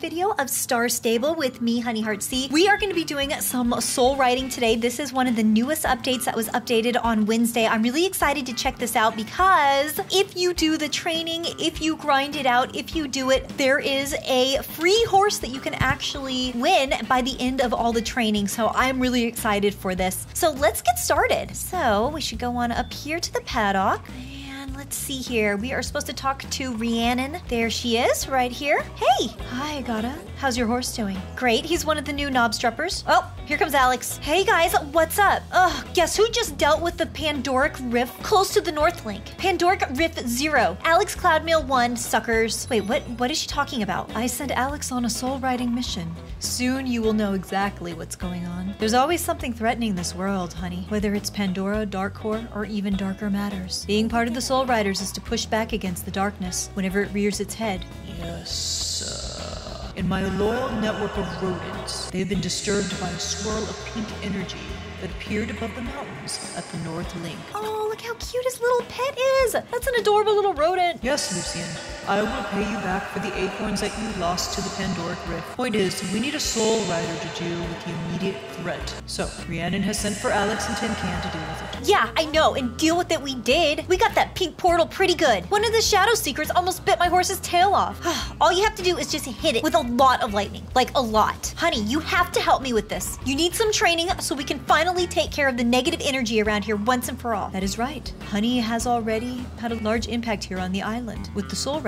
video of Star Stable with me, Honey Heart C. We are going to be doing some soul riding today. This is one of the newest updates that was updated on Wednesday. I'm really excited to check this out because if you do the training, if you grind it out, if you do it, there is a free horse that you can actually win by the end of all the training. So I'm really excited for this. So let's get started. So we should go on up here to the paddock. Let's see here. We are supposed to talk to Rhiannon. There she is, right here. Hey! Hi, Agata. How's your horse doing? Great. He's one of the new Knabstruppers. Oh, here comes Alex. Hey, guys. What's up? Ugh, guess who just dealt with the Pandoric Rift close to the North Link? Pandoric Rift Zero. Alex Cloudmail 1, suckers. Wait, what, what is she talking about? I sent Alex on a soul riding mission. Soon you will know exactly what's going on. There's always something threatening this world, honey. Whether it's Pandora, Dark Core, or even darker matters. Being part of the Soul Riders is to push back against the darkness whenever it rears its head. Yes, uh, in my loyal network of rodents, they have been disturbed by a swirl of pink energy that appeared above the mountains at the North Link. Oh, look how cute his little pet is! That's an adorable little rodent. Yes, Lucian, I will pay you back for the acorns that you lost to the Pandoric Rift. Point is, we need a soul rider to deal with the immediate threat. So, Rhiannon has sent for Alex and Tin Can to deal with it. Yeah, I know, and deal with it we did. We got that pink portal pretty good. One of the Shadow Seekers almost bit my horse's tail off. All you have to do is just hit it with a lot of lightning. Like a lot. Honey, you have to help me with this. You need some training so we can finally take care of the negative energy around here once and for all. That is right. Honey has already had a large impact here on the island with the Soul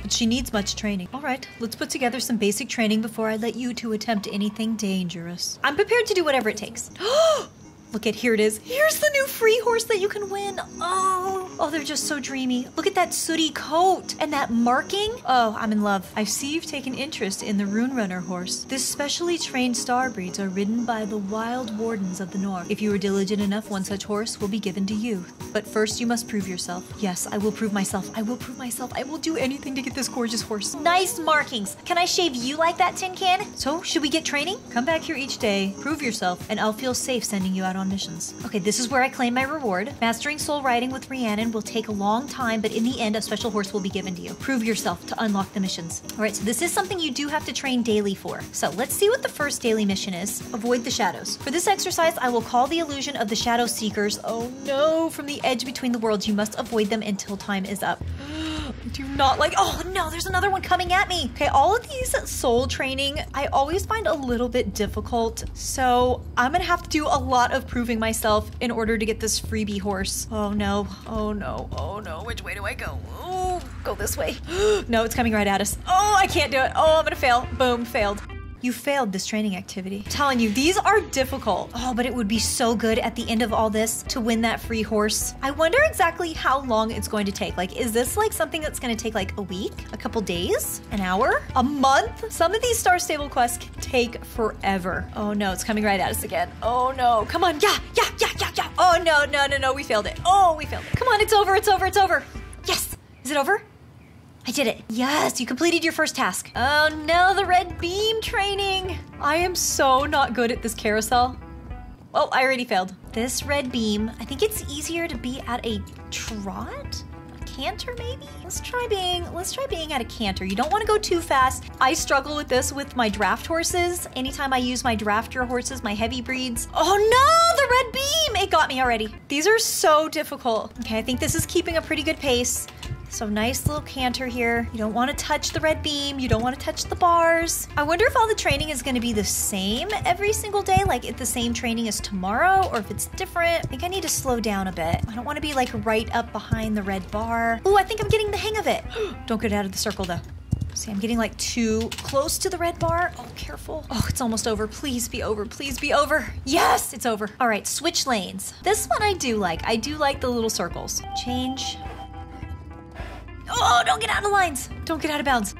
But she needs much training. All right, let's put together some basic training before I let you two attempt anything dangerous. I'm prepared to do whatever it takes. Look at here it is. Here's the new free horse that you can win. Oh, oh, they're just so dreamy. Look at that sooty coat and that marking. Oh, I'm in love. I see you've taken interest in the Rune Runner horse. This specially trained star breeds are ridden by the wild wardens of the north. If you are diligent enough, one such horse will be given to you. But first, you must prove yourself. Yes, I will prove myself. I will prove myself. I will do anything to get this gorgeous horse. Nice markings. Can I shave you like that, Tin Can? So, should we get training? Come back here each day, prove yourself, and I'll feel safe sending you out on missions. Okay, this is where I claim my reward. Mastering soul riding with Rhiannon will take a long time, but in the end, a special horse will be given to you. Prove yourself to unlock the missions. All right, so this is something you do have to train daily for. So let's see what the first daily mission is. Avoid the shadows. For this exercise, I will call the illusion of the shadow seekers. Oh no, from the edge between the worlds. You must avoid them until time is up. Do not like. Oh no, there's another one coming at me. Okay, all of these soul training I always find a little bit difficult. So I'm gonna have to do a lot of proving myself in order to get this freebie horse. Oh no, oh no, oh no. Which way do I go? Oh, go this way. no, it's coming right at us. Oh, I can't do it. Oh, I'm gonna fail. Boom, failed. You failed this training activity. I'm telling you, these are difficult. Oh, but it would be so good at the end of all this to win that free horse. I wonder exactly how long it's going to take. Like, is this like something that's going to take like a week, a couple days, an hour, a month? Some of these Star Stable quests can take forever. Oh no, it's coming right at us again. Oh no, come on, yeah, yeah, yeah, yeah, yeah. Oh no, no, no, no, we failed it. Oh, we failed it. Come on, it's over, it's over, it's over. Yes, is it over? I did it. Yes, you completed your first task. Oh no, the red beam training. I am so not good at this carousel. Oh, I already failed. This red beam, I think it's easier to be at a trot? A canter maybe? Let's try being let's try being at a canter. You don't want to go too fast. I struggle with this with my draft horses. Anytime I use my drafter horses, my heavy breeds. Oh no, the red beam! It got me already. These are so difficult. Okay, I think this is keeping a pretty good pace. So nice little canter here. You don't want to touch the red beam. You don't want to touch the bars. I wonder if all the training is going to be the same every single day, like if the same training as tomorrow, or if it's different. I think I need to slow down a bit. I don't want to be like right up behind the red bar. Oh, I think I'm getting the hang of it. don't get out of the circle though. See, I'm getting like too close to the red bar. Oh, careful. Oh, it's almost over. Please be over. Please be over. Yes, it's over. All right, switch lanes. This one I do like. I do like the little circles. Change. Oh, don't get out of the lines. Don't get out of bounds.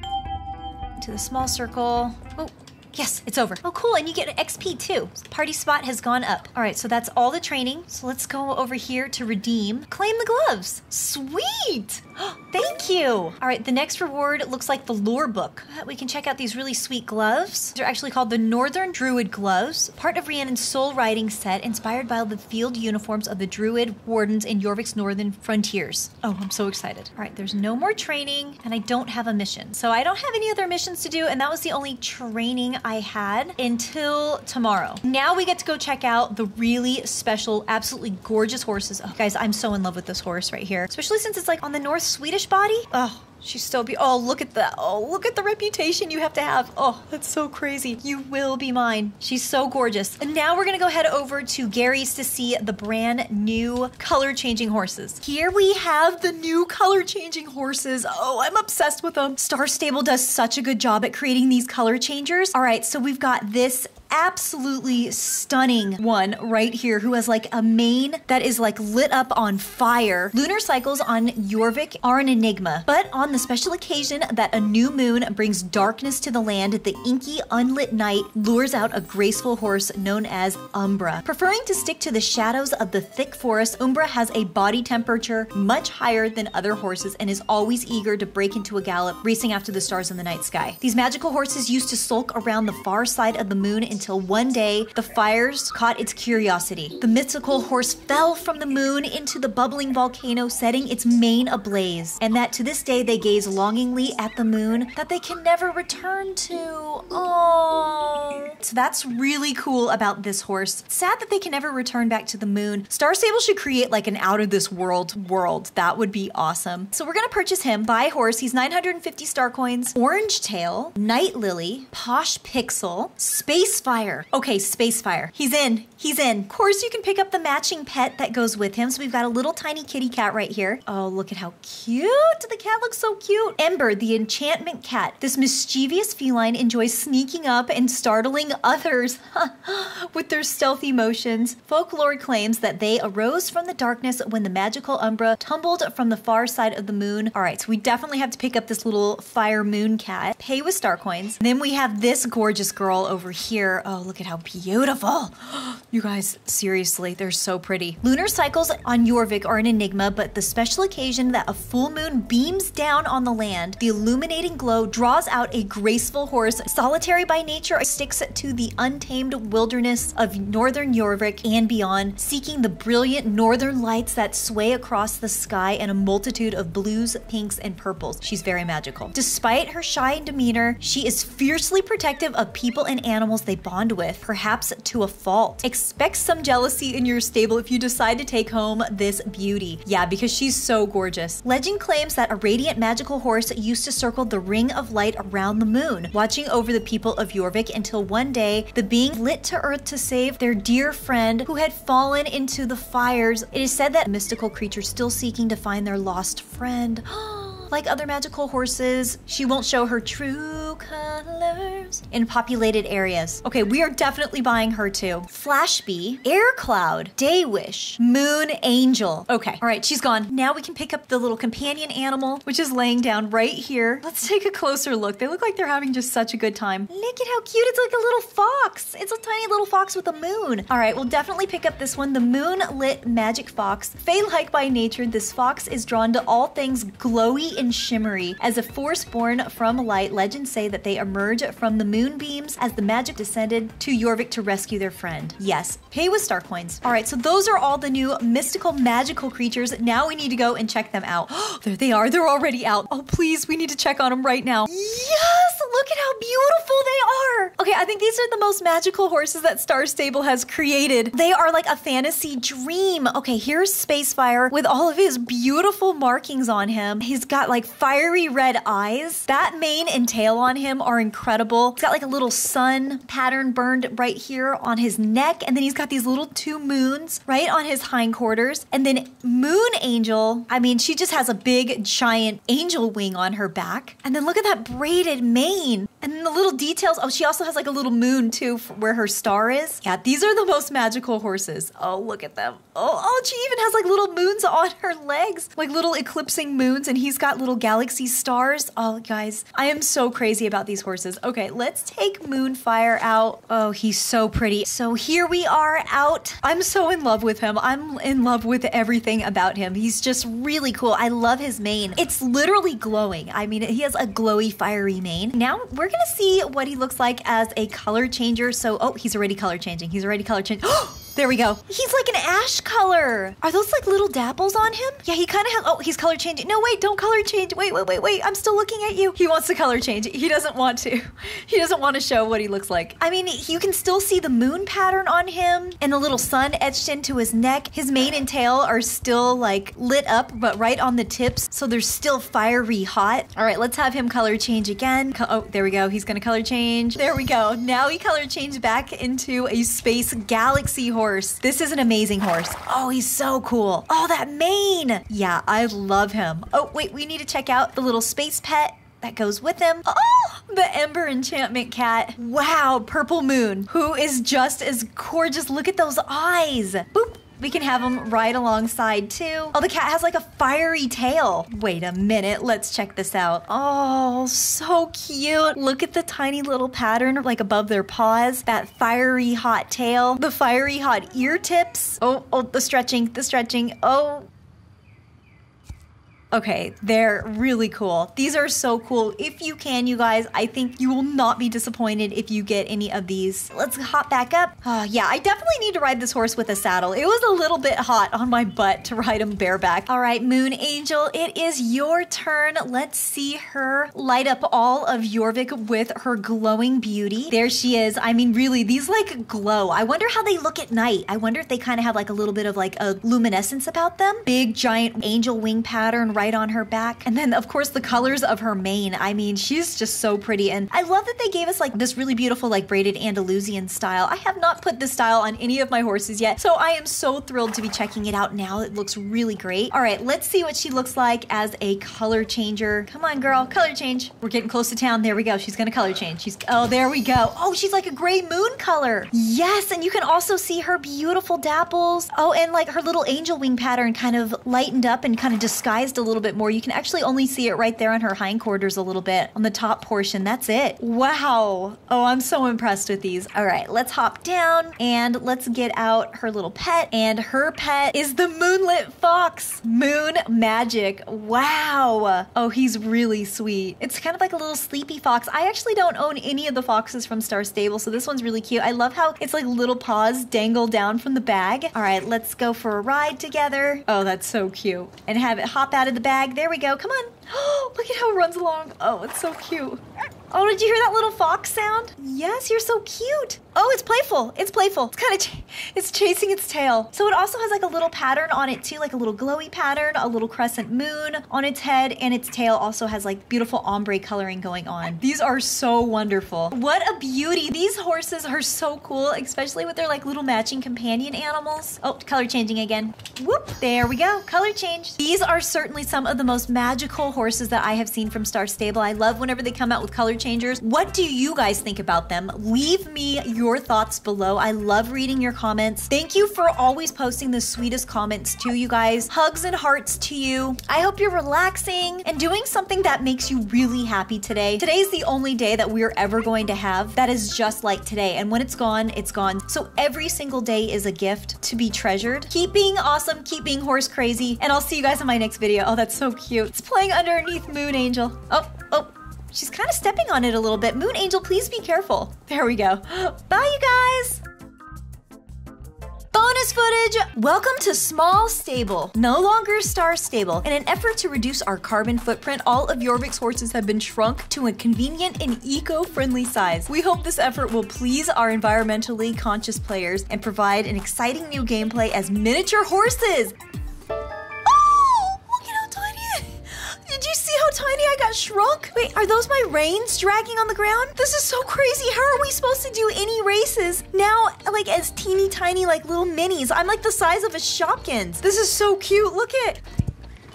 To the small circle. Oh, yes, it's over. Oh, cool. And you get an XP too. Party spot has gone up. All right, so that's all the training. So let's go over here to redeem. Claim the gloves. Sweet. Thank you. All right, the next reward looks like the lore book. Uh, we can check out these really sweet gloves. They're actually called the Northern Druid Gloves, part of Rhiannon's soul riding set, inspired by the field uniforms of the Druid wardens in Jorvik's northern frontiers. Oh, I'm so excited. All right, there's no more training, and I don't have a mission. So I don't have any other missions to do, and that was the only training I had until tomorrow. Now we get to go check out the really special, absolutely gorgeous horses. Oh, guys, I'm so in love with this horse right here, especially since it's like on the North Swedish body. Oh, She's so beautiful. Oh, look at the Oh, look at the reputation you have to have. Oh, that's so crazy. You will be mine. She's so gorgeous. And now we're going to go head over to Gary's to see the brand new color changing horses. Here we have the new color changing horses. Oh, I'm obsessed with them. Star Stable does such a good job at creating these color changers. All right, so we've got this absolutely stunning one right here who has like a mane that is like lit up on fire. Lunar cycles on Jorvik are an enigma, but on the special occasion that a new moon brings darkness to the land, the inky, unlit night lures out a graceful horse known as Umbra. Preferring to stick to the shadows of the thick forest, Umbra has a body temperature much higher than other horses and is always eager to break into a gallop, racing after the stars in the night sky. These magical horses used to sulk around the far side of the moon until one day the fires caught its curiosity. The mythical horse fell from the moon into the bubbling volcano, setting its mane ablaze, and that to this day they gaze longingly at the moon that they can never return to. Oh. So that's really cool about this horse. Sad that they can never return back to the moon. Star Stable should create like an out of this world world. That would be awesome. So we're gonna purchase him. Buy horse. He's 950 star coins. Orange Tail, Night Lily, Posh Pixel, Space Fire. Okay, Space Fire. He's in. He's in. Of course, you can pick up the matching pet that goes with him. So we've got a little tiny kitty cat right here. Oh, look at how cute. The cat looks so cute. Ember, the enchantment cat. This mischievous feline enjoys sneaking up and startling others with their stealthy motions. Folklore claims that they arose from the darkness when the magical Umbra tumbled from the far side of the moon. All right, so we definitely have to pick up this little fire moon cat. Pay with star coins. Then we have this gorgeous girl over here. Oh, look at how beautiful. You guys, seriously, they're so pretty. Lunar cycles on Jorvik are an enigma, but the special occasion that a full moon beams down on the land, the illuminating glow draws out a graceful horse, solitary by nature, sticks to the untamed wilderness of northern Jorvik and beyond, seeking the brilliant northern lights that sway across the sky in a multitude of blues, pinks, and purples. She's very magical. Despite her shy demeanor, she is fiercely protective of people and animals they bond with, perhaps to a fault. Expect some jealousy in your stable if you decide to take home this beauty. Yeah, because she's so gorgeous. Legend claims that a radiant magical horse used to circle the ring of light around the moon, watching over the people of Jorvik until one day the being lit to earth to save their dear friend who had fallen into the fires. It is said that mystical creatures still seeking to find their lost friend. Like other magical horses, she won't show her true colors in populated areas. Okay, we are definitely buying her too. Flashbee, Air Cloud, Daywish, Moon Angel. Okay, all right, she's gone. Now we can pick up the little companion animal, which is laying down right here. Let's take a closer look. They look like they're having just such a good time. Look at how cute. It's like a little fox. It's a tiny little fox with a moon. All right, we'll definitely pick up this one, the Moonlit Magic Fox. Fae-like by nature, this fox is drawn to all things glowy and shimmery. As a force born from light, legends say that they emerge from the moonbeams as the magic descended to Jorvik to rescue their friend. Yes, pay with star coins. All right, so those are all the new mystical magical creatures. Now we need to go and check them out. there they are. They're already out. Oh, please, we need to check on them right now. Yes, look at how beautiful they are. Okay, I think these are the most magical horses that Star Stable has created. They are like a fantasy dream. Okay, here's Spacefire with all of his beautiful markings on him. He's got like fiery red eyes. That mane and tail on him are incredible. He's got like a little sun pattern burned right here on his neck. And then he's got these little two moons right on his hindquarters. And then Moon Angel, I mean, she just has a big giant angel wing on her back. And then look at that braided mane. And the little details. Oh, she also has like a little moon too where her star is. Yeah, these are the most magical horses. Oh, look at them. Oh, oh, she even has like little moons on her legs, like little eclipsing moons, and he's got little galaxy stars. Oh, guys, I am so crazy about these horses. Okay, let's take Moonfire out. Oh, he's so pretty. So here we are out. I'm so in love with him. I'm in love with everything about him. He's just really cool. I love his mane. It's literally glowing. I mean, he has a glowy, fiery mane. Now we're gonna see what he looks like as a color changer. So, oh, he's already color changing. He's already color changing. Oh, There we go. He's like an ash color. Are those like little dapples on him? Yeah, he kind of has. Oh, he's color changing. No, wait, don't color change. Wait, wait, wait, wait. I'm still looking at you. He wants to color change. He doesn't want to. He doesn't want to show what he looks like. I mean, you can still see the moon pattern on him and the little sun etched into his neck. His mane and tail are still like lit up, but right on the tips. So they're still fiery hot. All right, let's have him color change again. Oh, there we go. He's going to color change. There we go. Now he color changed back into a space galaxy horse horse. This is an amazing horse. Oh, he's so cool. Oh, that mane. Yeah, I love him. Oh, wait, we need to check out the little space pet that goes with him. Oh, the Ember Enchantment Cat. Wow, Purple Moon, who is just as gorgeous. Look at those eyes. Boop. We can have them right alongside too. Oh, the cat has like a fiery tail. Wait a minute, let's check this out. Oh, so cute. Look at the tiny little pattern like above their paws. That fiery hot tail, the fiery hot ear tips. Oh, oh, the stretching, the stretching. Oh, Okay, they're really cool. These are so cool. If you can, you guys, I think you will not be disappointed if you get any of these. Let's hop back up. Oh, yeah, I definitely need to ride this horse with a saddle. It was a little bit hot on my butt to ride him bareback. All right, Moon Angel, it is your turn. Let's see her light up all of Jorvik with her glowing beauty. There she is. I mean, really, these like glow. I wonder how they look at night. I wonder if they kind of have like a little bit of like a luminescence about them. Big giant angel wing pattern right on her back. And then, of course, the colors of her mane. I mean, she's just so pretty. And I love that they gave us like this really beautiful, like braided Andalusian style. I have not put this style on any of my horses yet, so I am so thrilled to be checking it out now. It looks really great. All right, let's see what she looks like as a color changer. Come on, girl, color change. We're getting close to town. There we go. She's gonna color change. She's, oh, there we go. Oh, she's like a gray moon color. Yes, and you can also see her beautiful dapples. Oh, and like her little angel wing pattern kind of lightened up and kind of disguised a little bit more. You can actually only see it right there on her hindquarters a little bit on the top portion. That's it. Wow. Oh, I'm so impressed with these. All right, let's hop down and let's get out her little pet. And her pet is the moonlit fox. Moon magic. Wow. Oh, he's really sweet. It's kind of like a little sleepy fox. I actually don't own any of the foxes from Star Stable, so this one's really cute. I love how it's like little paws dangle down from the bag. All right, let's go for a ride together. Oh, that's so cute. And have it hop out of the bag there we go. Come on. Oh, look at how it runs along. Oh, it's so cute. Oh, did you hear that little fox sound? Yes, you're so cute. Oh, it's playful. It's playful. It's kind of, ch- it's chasing its tail. So it also has like a little pattern on it too, like a little glowy pattern, a little crescent moon on its head, and its tail also has like beautiful ombre coloring going on. These are so wonderful. What a beauty. These horses are so cool, especially with their like little matching companion animals. Oh, color changing again. Whoop, there we go. Color change. These are certainly some of the most magical horses that I have seen from Star Stable. I love whenever they come out with color changers. What do you guys think about them? Leave me your thoughts below. I love reading your comments. Thank you for always posting the sweetest comments too, you guys. Hugs and hearts to you. I hope you're relaxing and doing something that makes you really happy today. Today's the only day that we're ever going to have that is just like today. And when it's gone, it's gone. So every single day is a gift to be treasured. Keep being awesome, keep being horse crazy, and I'll see you guys in my next video. Oh, that's so cute. It's playing underneath Moon Angel. Oh, oh, She's kind of stepping on it a little bit. Moon Angel, please be careful. There we go. Bye, you guys. Bonus footage! Welcome to Small Stable, no longer Star Stable. In an effort to reduce our carbon footprint, all of Jorvik's horses have been shrunk to a convenient and eco-friendly size. We hope this effort will please our environmentally conscious players and provide an exciting new gameplay as miniature horses. Tiny I got shrunk? Wait, are those my reins dragging on the ground? This is so crazy. How are we supposed to do any races? Now, like as teeny tiny, like little minis. I'm like the size of a Shopkins. This is so cute. Look at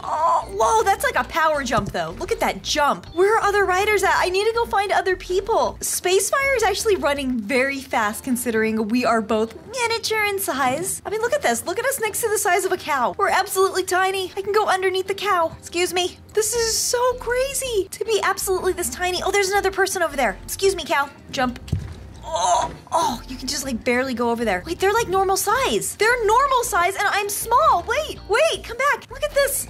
Oh, whoa, that's like a power jump though. Look at that jump. Where are other riders at? I need to go find other people. Spacefire is actually running very fast considering we are both miniature in size. I mean, look at this. Look at us next to the size of a cow. We're absolutely tiny. I can go underneath the cow. Excuse me. This is so crazy to be absolutely this tiny. Oh, there's another person over there. Excuse me, cow. Jump. Oh, oh, you can just like barely go over there. Wait, they're like normal size. They're normal size and I'm small. Wait, wait, come back. Look at this.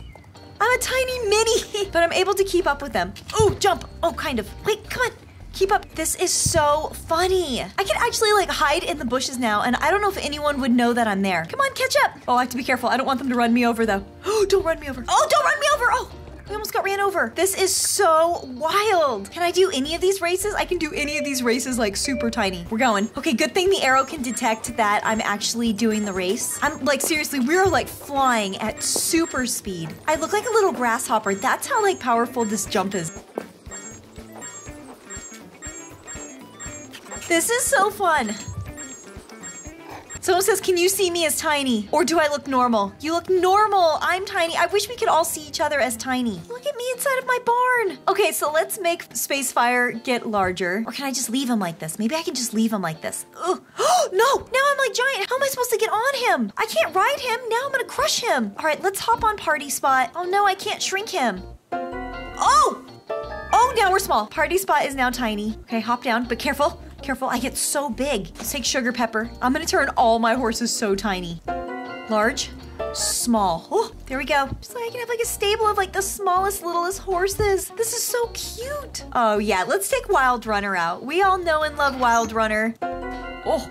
I'm a tiny mini, but I'm able to keep up with them. Oh, jump. Oh, kind of. Wait, come on. Keep up. This is so funny. I can actually like hide in the bushes now, and I don't know if anyone would know that I'm there. Come on, catch up. Oh, I have to be careful. I don't want them to run me over though. Oh, don't run me over. Oh, don't run me over. Oh, we almost got ran over. This is so wild. Can I do any of these races? I can do any of these races like super tiny. We're going. Okay, good thing the arrow can detect that I'm actually doing the race. I'm like, seriously, we're like flying at super speed. I look like a little grasshopper. That's how like powerful this jump is. This is so fun. Someone says, Can you see me as tiny? Or do I look normal? You look normal. I'm tiny. I wish we could all see each other as tiny. Look at me inside of my barn. Okay, so let's make Spacefire get larger. Or can I just leave him like this? Maybe I can just leave him like this. Ugh. no, now I'm like giant. How am I supposed to get on him? I can't ride him. Now I'm gonna crush him. All right, let's hop on Party Spot. Oh no, I can't shrink him. Oh! Oh, now we're small. Party Spot is now tiny. Okay, hop down, but careful. Careful, I get so big. Take Sugar Pepper. I'm gonna turn all my horses so tiny. Large, small. Oh, there we go. So I can have like a stable of like the smallest, littlest horses. This is so cute. Oh yeah, let's take Wild Runner out. We all know and love Wild Runner. Oh,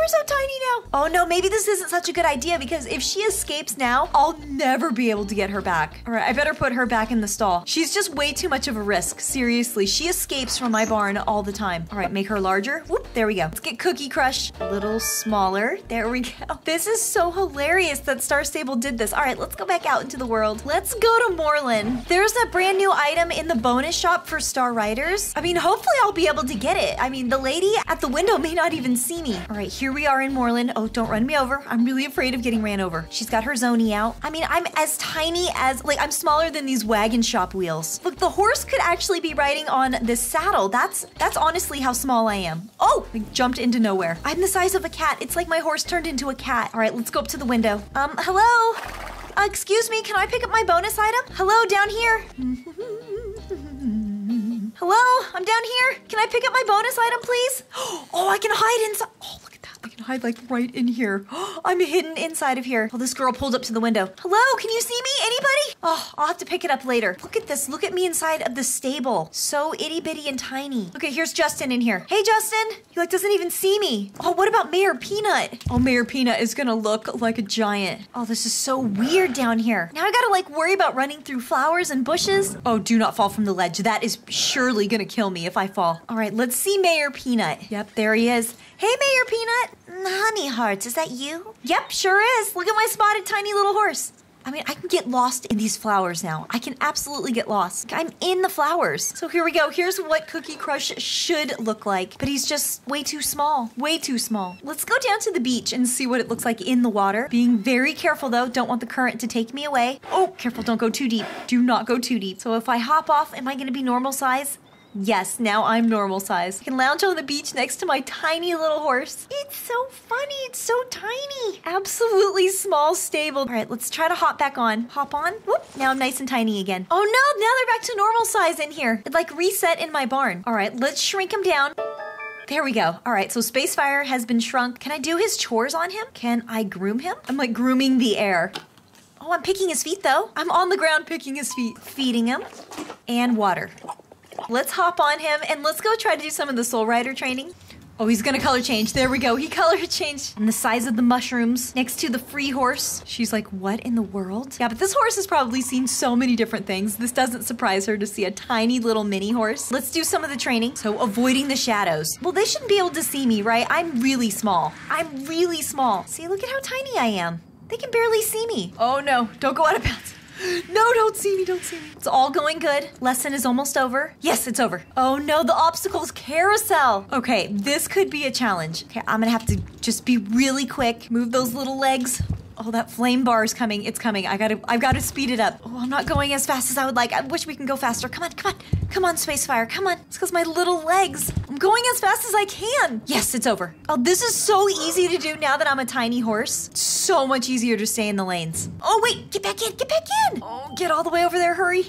we're so tiny now. Oh no, maybe this isn't such a good idea because if she escapes now, I'll never be able to get her back. All right, I better put her back in the stall. She's just way too much of a risk. Seriously, she escapes from my barn all the time. All right, make her larger. Whoop, there we go. Let's get Cookie Crush a little smaller. There we go. This is so hilarious that Star Stable did this. All right, let's go back out into the world. Let's go to Moorland. There's a brand new item in the bonus shop for Star Riders. I mean, hopefully I'll be able to get it. I mean, the lady at the window may not even see me. All right, here we are in Moorland. Oh, don't run me over. I'm really afraid of getting ran over. She's got her Zoni out. I mean, I'm as tiny as, like, I'm smaller than these wagon shop wheels. Look, the horse could actually be riding on this saddle. That's, that's honestly how small I am. Oh, I jumped into nowhere. I'm the size of a cat. It's like my horse turned into a cat. All right, let's go up to the window. Um, hello? Uh, excuse me, can I pick up my bonus item? Hello, down here? Hello, I'm down here. Can I pick up my bonus item, please? Oh, I can hide inside. Oh, look at that. I can hide like right in here. I'm hidden inside of here. Oh, this girl pulled up to the window. Hello, can you see me? Anybody? Oh, I'll have to pick it up later. Look at this. Look at me inside of the stable. So itty bitty and tiny. Okay, here's Justin in here. Hey, Justin. He like doesn't even see me. Oh, what about Mayor Peanut? Oh, Mayor Peanut is gonna look like a giant. Oh, this is so weird down here. Now I gotta like worry about running through flowers and bushes. Oh, do not fall from the ledge. That is surely gonna kill me if I fall. All right, let's see Mayor Peanut. Yep, there he is. Hey, Mayor Peanut. Honey Hearts, is that you? Yep, sure is. Look at my spotted tiny little horse. I mean, I can get lost in these flowers now. I can absolutely get lost. I'm in the flowers. So here we go. Here's what Cookie Crush should look like, but he's just way too small. Way too small. Let's go down to the beach and see what it looks like in the water. Being very careful though, don't want the current to take me away. Oh, careful, don't go too deep. Do not go too deep. So if I hop off, am I gonna be normal size? Yes, now I'm normal size. I can lounge on the beach next to my tiny little horse. It's so funny. It's so tiny. Absolutely small stable. All right, let's try to hop back on. Hop on. Whoop. Now I'm nice and tiny again. Oh no, now they're back to normal size in here. It like reset in my barn. All right, let's shrink him down. There we go. All right, so Spacefire has been shrunk. Can I do his chores on him? Can I groom him? I'm like grooming the air. Oh, I'm picking his feet though. I'm on the ground picking his feet, feeding him, and water. Let's hop on him and let's go try to do some of the Soul Rider training. Oh, he's gonna color change. There we go. He color changed. And the size of the mushrooms next to the free horse. She's like, what in the world? Yeah, but this horse has probably seen so many different things. This doesn't surprise her to see a tiny little mini horse. Let's do some of the training. So, avoiding the shadows. Well, they shouldn't be able to see me, right? I'm really small. I'm really small. See, look at how tiny I am. They can barely see me. Oh no, don't go out of bounds. No, don't see me, don't see me. It's all going good. Lesson is almost over. Yes, it's over. Oh no, the obstacles carousel. Okay, this could be a challenge. Okay, I'm gonna have to just be really quick. Move those little legs. Oh, that flame bar is coming. It's coming. I gotta, I've gotta speed it up. Oh, I'm not going as fast as I would like. I wish we can go faster. Come on, come on, come on, Spacefire. Come on. It's because my little legs. I'm going as fast as I can. Yes, it's over. Oh, this is so easy to do now that I'm a tiny horse. So much easier to stay in the lanes. Oh, wait, get back in, get back in. Oh, get all the way over there, hurry.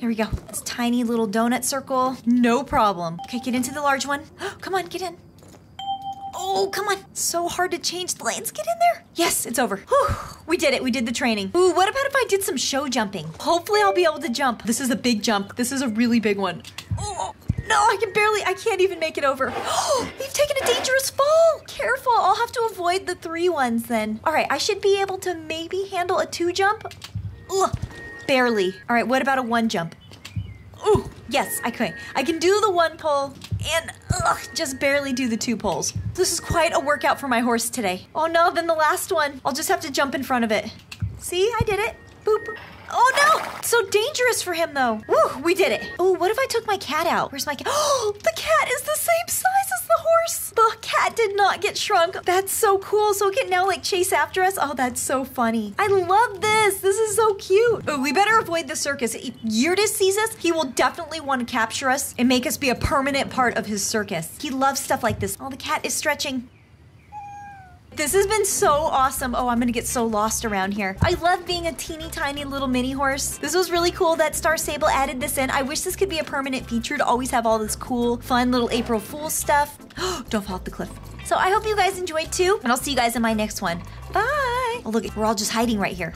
There we go. This tiny little donut circle. No problem. Okay, get into the large one. Come on, get in. Oh, come on. So hard to change the lanes. Get in there. Yes, it's over. Whew, we did it. We did the training. Ooh, what about if I did some show jumping? Hopefully I'll be able to jump. This is a big jump. This is a really big one. Oh, no, I can barely, I can't even make it over. Oh, we've taken a dangerous fall. Careful. I'll have to avoid the three ones then. All right, I should be able to maybe handle a two jump. Ugh, barely. All right, what about a one jump? Ooh, yes, I can. I can do the one pull and ugh, just barely do the two pulls. This is quite a workout for my horse today. Oh no, then the last one. I'll just have to jump in front of it. See, I did it. Boop. Oh no! So dangerous for him though. Woo, we did it. Oh, what if I took my cat out? Where's my cat? Oh, the cat is the same size the. The cat did not get shrunk. That's so cool. So it can now like chase after us. Oh, that's so funny. I love this. This is so cute. Oh, we better avoid the circus. If Yurtis sees us, he will definitely want to capture us and make us be a permanent part of his circus. He loves stuff like this. Oh, the cat is stretching. This has been so awesome. Oh, I'm gonna get so lost around here. I love being a teeny tiny little mini horse. This was really cool that Star Stable added this in. I wish this could be a permanent feature to always have all this cool, fun little April Fool's stuff. Don't fall off the cliff. So I hope you guys enjoyed too, and I'll see you guys in my next one. Bye. Oh, look, we're all just hiding right here.